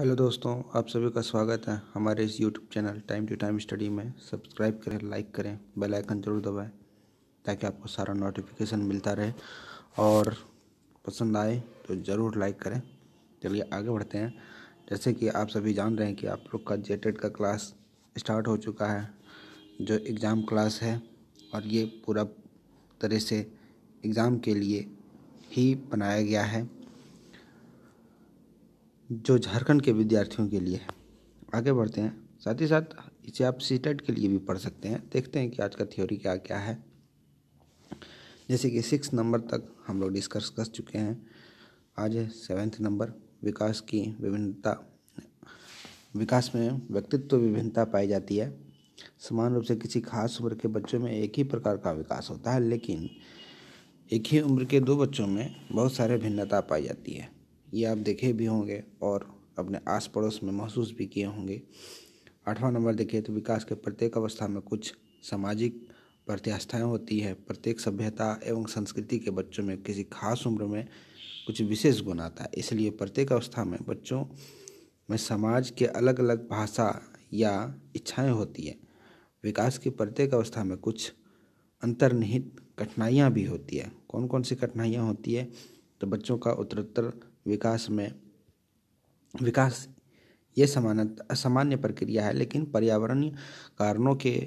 Hello दोस्तों, आप सभी का स्वागत है हमारे इस YouTube channel Time to Time Study में। सब्सक्राइब करें लाइक करें बेल आइकन ज़रूर दबाएँ, ताकि आपको सारा नोटिफिकेशन मिलता रहे। और पसंद आए तो ज़रूर लाइक करें। चलिए आगे बढ़ते हैं। जैसे कि आप सभी जान रहे हैं कि आप लोग का जेटेड का क्लास स्टार्ट हो चुका है, जो एग्ज़ाम क्लास है। और ये पूरा तरह से एग्ज़ाम के लिए ही बनाया गया है। जो झारखंड के विद्यार्थियों के लिए है। आगे बढ़ते हैं। साथ ही साथ इसे आप सी के लिए भी पढ़ सकते हैं। देखते हैं कि आज का थ्योरी क्या क्या है। जैसे कि सिक्स नंबर तक हम लोग डिस्कस कर चुके हैं। आज है सेवेंथ नंबर। विकास की विभिन्नता, विकास में व्यक्तित्व विभिन्नता पाई जाती है। समान रूप से किसी खास उम्र के बच्चों में एक ही प्रकार का विकास होता है, लेकिन एक ही उम्र के दो बच्चों में बहुत सारे भिन्नता पाई जाती है। ये आप देखे भी होंगे और अपने आस पड़ोस में महसूस भी किए होंगे। आठवां नंबर देखिए तो विकास के प्रत्येक अवस्था में कुछ सामाजिक प्रत्यास्थाएँ होती है। प्रत्येक सभ्यता एवं संस्कृति के बच्चों में किसी खास उम्र में कुछ विशेष गुण आता है। इसलिए प्रत्येक अवस्था में बच्चों में समाज के अलग अलग भाषा या इच्छाएँ होती है। विकास की प्रत्येक अवस्था में कुछ अंतर्निहित कठिनाइयाँ भी होती है। कौन कौन सी कठिनाइयाँ होती है? तो बच्चों का उत्तरोत्तर विकास में, विकास ये समानता सामान्य प्रक्रिया है, लेकिन पर्यावरणीय कारणों के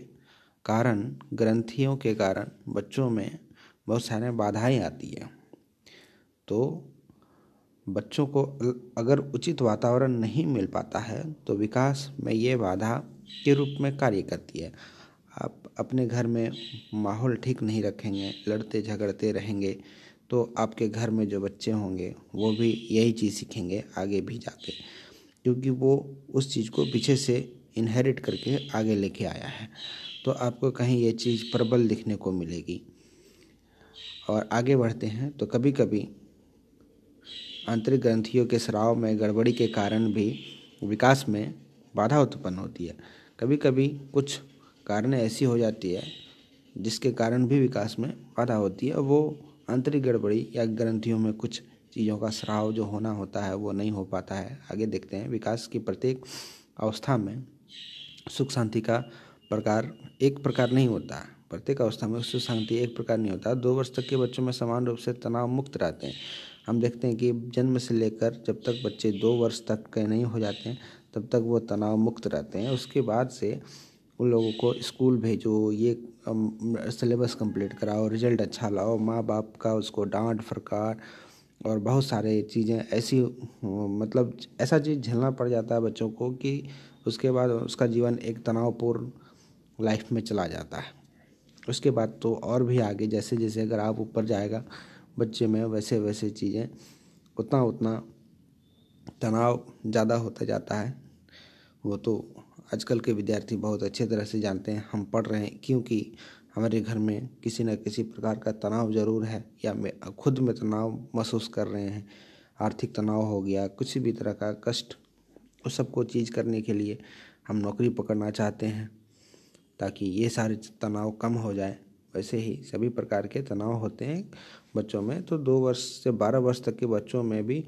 कारण, ग्रंथियों के कारण बच्चों में बहुत सारे बाधाएँ आती है। तो बच्चों को अगर उचित वातावरण नहीं मिल पाता है तो विकास में ये बाधा के रूप में कार्य करती है। आप अपने घर में माहौल ठीक नहीं रखेंगे, लड़ते झगड़ते रहेंगे तो आपके घर में जो बच्चे होंगे, वो भी यही चीज़ सीखेंगे आगे भी जाके। क्योंकि वो उस चीज़ को पीछे से इनहेरिट करके आगे लेके आया है। तो आपको कहीं ये चीज़ प्रबल दिखने को मिलेगी। और आगे बढ़ते हैं तो कभी कभी आंतरिक ग्रंथियों के स्राव में, गड़बड़ी के कारण भी विकास में बाधा उत्पन्न होती है। कभी कभी कुछ कारण ऐसी हो जाती है, जिसके कारण भी विकास में बाधा होती है वो आंतरिक गड़बड़ी या ग्रंथियों में कुछ चीज़ों का स्राव जो होना होता है, वो नहीं हो पाता है। आगे देखते हैं। विकास की प्रत्येक अवस्था में सुख शांति का प्रकार एक प्रकार नहीं होता। प्रत्येक अवस्था में सुख शांति एक प्रकार नहीं होता। दो वर्ष तक के बच्चों में समान रूप से तनाव मुक्त रहते हैं। हम देखते हैं कि जन्म से लेकर जब तक बच्चे दो वर्ष तक के नहीं हो जाते हैं, तब तक वो तनाव मुक्त रहते हैं। उसके बाद से उन लोगों को स्कूल भेजो, ये सिलेबस कंप्लीट कराओ, रिज़ल्ट अच्छा लाओ माँ बाप का उसको डांट, फरकार और बहुत सारे चीज़ें ऐसी मतलब ऐसा चीज़ झेलना पड़ जाता है बच्चों को कि उसके बाद उसका जीवन एक तनावपूर्ण लाइफ में चला जाता है। उसके बाद तो और भी आगे जैसे जैसे अगर आप ऊपर जाएगा बच्चे में, वैसे वैसे चीज़ें, उतना उतना तनाव ज़्यादा होता जाता है। वो तो आजकल के विद्यार्थी बहुत अच्छे तरह से जानते हैं, हम पढ़ रहे हैं, क्योंकि हमारे घर में किसी न किसी प्रकार का तनाव ज़रूर है, या मैं खुद में तनाव महसूस कर रहे हैं, आर्थिक तनाव हो गया कुछ भी तरह का कष्ट, उस सबको चीज़ करने के लिए हम नौकरी पकड़ना चाहते हैं, ताकि ये सारे तनाव कम हो जाए। वैसे ही सभी प्रकार के तनाव होते हैं बच्चों में तो दो वर्ष से बारह वर्ष तक के बच्चों में भी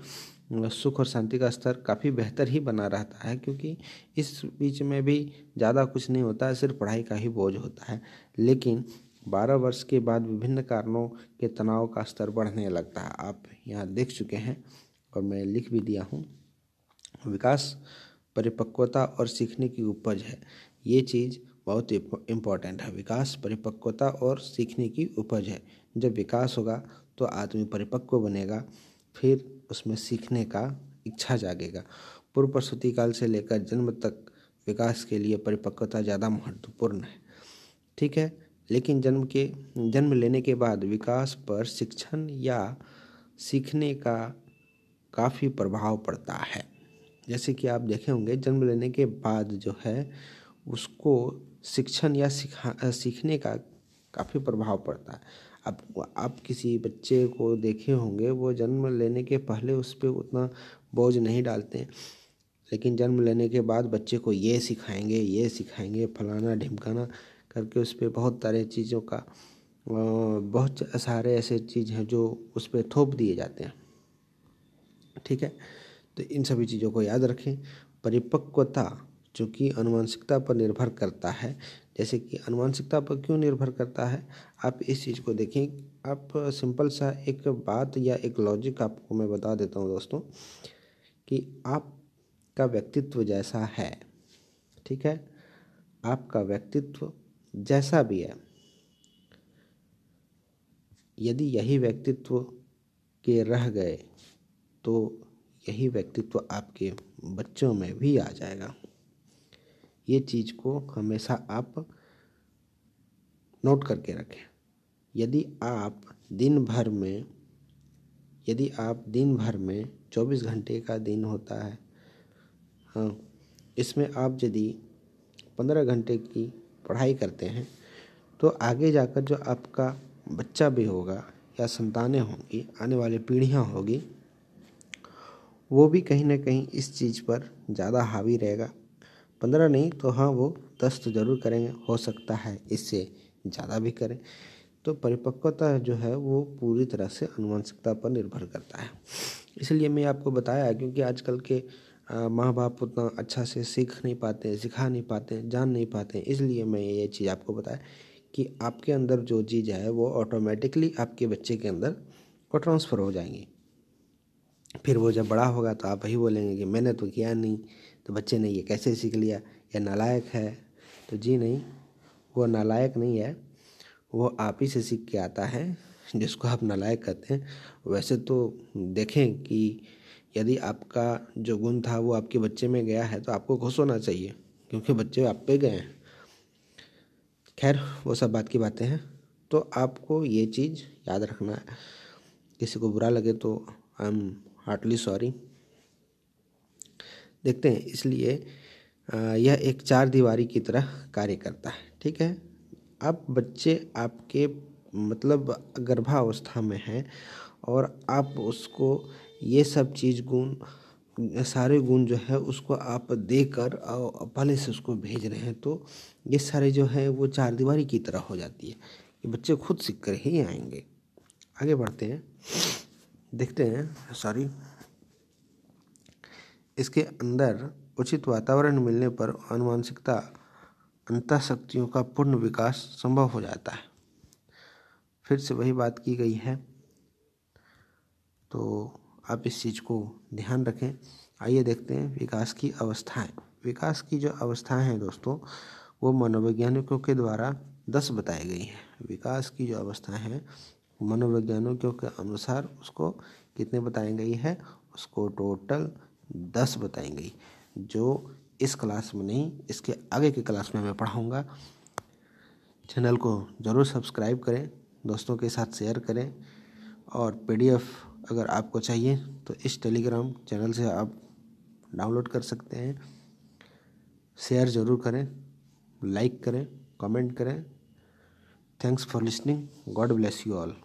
सुख और शांति का स्तर काफ़ी बेहतर ही बना रहता है, क्योंकि इस बीच में भी ज़्यादा कुछ नहीं होता है सिर्फ़ पढ़ाई का ही बोझ होता है। लेकिन बारह वर्ष के बाद विभिन्न कारणों के तनाव का स्तर बढ़ने लगता है। आप यहाँ देख चुके हैं और मैं लिख भी दिया हूँ। विकास, परिपक्वता और सीखने की उपज है। ये चीज़ बहुत इंपॉर्टेंट है। विकास, परिपक्वता और सीखने की उपज है। जब विकास होगा तो आदमी परिपक्व बनेगा। फिर उसमें सीखने का इच्छा जागेगा। पूर्व प्रसूति काल से लेकर जन्म तक विकास के लिए परिपक्वता ज़्यादा महत्वपूर्ण है। ठीक है? लेकिन जन्म के, जन्म लेने के बाद विकास पर शिक्षण या सीखने का काफ़ी प्रभाव पड़ता है। जैसे कि आप देखे होंगे, जन्म लेने के बाद जो है, उसको शिक्षण या सिखा, सीखने का काफ़ी प्रभाव पड़ता है। अब आप किसी बच्चे को देखे होंगे, वो जन्म लेने के पहले उस पर उतना बोझ नहीं डालते हैं। लेकिन जन्म लेने के बाद बच्चे को ये सिखाएँगे ये सिखाएँगे, फलाना ढिमकाना करके उस पर बहुत सारे चीज़ों का बहुत सारे ऐसे चीज़ हैं जो उस पर थोप दिए जाते हैं। ठीक है? तो इन सभी चीज़ों को याद रखें। परिपक्वता जो कि अनुवांशिकता पर निर्भर करता है जैसे कि अनुवांशिकता पर क्यों निर्भर करता है? आप इस चीज़ को देखें। आप सिंपल सा एक बात या एक लॉजिक आपको मैं बता देता हूँ दोस्तों, कि आपका व्यक्तित्व जैसा है, ठीक है? आपका व्यक्तित्व जैसा भी है। यदि यही व्यक्तित्व के रह गए तो यही व्यक्तित्व आपके बच्चों में भी आ जाएगा। ये चीज़ को हमेशा आप नोट करके रखें। यदि आप दिन भर में, यदि आप दिन भर में चौबीस घंटे का दिन होता है हाँ इसमें आप यदि पंद्रह घंटे की पढ़ाई करते हैं तो आगे जाकर जो आपका बच्चा भी होगा या संतानें होंगी, आने वाली पीढ़ियाँ होगी, वो भी कहीं ना कहीं इस चीज़ पर ज़्यादा हावी रहेगा। पंद्रह नहीं तो हाँ वो दस तो ज़रूर करेंगे। हो सकता है इससे ज़्यादा भी करें। तो परिपक्वता जो है, वो पूरी तरह से अनुवंशिकता पर निर्भर करता है। इसलिए मैं आपको बताया, क्योंकि आजकल के माँ बाप उतना अच्छा से सीख नहीं पाते, सिखा नहीं पाते, जान नहीं पाते। इसलिए मैं ये चीज़ आपको बताया कि आपके अंदर जो चीज़ है, वो ऑटोमेटिकली आपके बच्चे के अंदर वो ट्रांसफ़र हो जाएँगी। फिर वो जब बड़ा होगा तो आप वही बोलेंगे कि मैंने तो किया नहीं। तो बच्चे ने ये कैसे सीख लिया? यह नालायक है। तो जी नहीं वो नालायक नहीं है। वो आप ही से सीख के आता है, जिसको आप नालायक कहते हैं। वैसे तो देखें कि यदि आपका जो गुण था, वो आपके बच्चे में गया है तो आपको खुश होना चाहिए, क्योंकि बच्चे आप पे गए हैं। खैर, वो सब बात की बातें हैं। तो आपको ये चीज़ याद रखना है। किसी को बुरा लगे तो आई एम हार्टली सॉरी देखते हैं, इसलिए यह एक चार दीवारी की तरह कार्य करता है, ठीक है? अब बच्चे आपके मतलब गर्भावस्था में हैं और आप उसको ये सब चीज़ गुण, सारे गुण जो है उसको आप देकर और पहले से उसको भेज रहे हैं तो ये सारे जो है वो चार दीवारी की तरह हो जाती है कि बच्चे खुद सीख कर ही आएँगे। आगे बढ़ते हैं, देखते हैं, सॉरी इसके अंदर उचित वातावरण मिलने पर अनुवांशिकता अंत शक्तियों का पूर्ण विकास संभव हो जाता है। फिर से वही बात की गई है। तो आप इस चीज़ को ध्यान रखें। आइए देखते हैं विकास की अवस्थाएँ। विकास की जो अवस्थाएँ हैं दोस्तों, वो मनोवैज्ञानिकों के द्वारा दस बताई गई हैं। विकास की जो अवस्थाएँ हैं, मनोवैज्ञानिकों के अनुसार उसको कितने बताई गई है? उसको टोटल दस बताई गई, जो इस क्लास में नहीं, इसके आगे की क्लास में मैं पढ़ाऊँगा। चैनल को ज़रूर सब्सक्राइब करें, दोस्तों के साथ शेयर करें, और पीडीएफ अगर आपको चाहिए तो इस टेलीग्राम चैनल से आप डाउनलोड कर सकते हैं। शेयर ज़रूर करें, लाइक करें, कमेंट करें। Thanks for listening, God bless you all.